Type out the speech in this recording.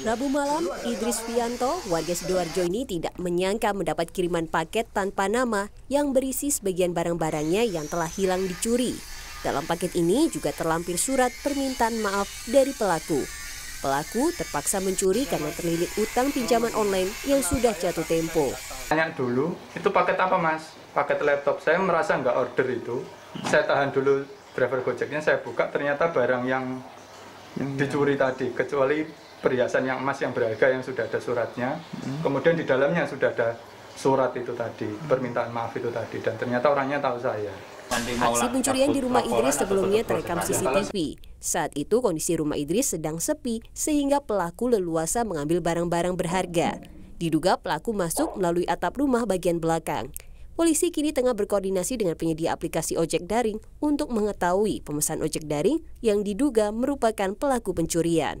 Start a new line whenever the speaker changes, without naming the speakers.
Rabu malam, Idris Fianto, warga Sidoarjo ini tidak menyangka mendapat kiriman paket tanpa nama yang berisi sebagian barang-barangnya yang telah hilang dicuri. Dalam paket ini juga terlampir surat permintaan maaf dari pelaku. Pelaku terpaksa mencuri karena terlilit utang pinjaman online yang sudah jatuh tempo.
Tanya dulu, itu paket apa mas? Paket laptop. Saya merasa nggak order itu. Saya tahan dulu driver gojeknya, saya buka ternyata barang yang dicuri tadi. Kecuali perhiasan yang emas yang berharga yang sudah ada suratnya. Hmm. Kemudian di dalamnya sudah ada surat itu tadi, hmm. permintaan maaf itu tadi. Dan ternyata orangnya tahu saya.
Aksi pencurian di rumah Idris sebelumnya terekam CCTV. Saat itu kondisi rumah Idris sedang sepi sehingga pelaku leluasa mengambil barang-barang berharga. Diduga pelaku masuk melalui atap rumah bagian belakang. Polisi kini tengah berkoordinasi dengan penyedia aplikasi ojek daring untuk mengetahui pemesan ojek daring yang diduga merupakan pelaku pencurian.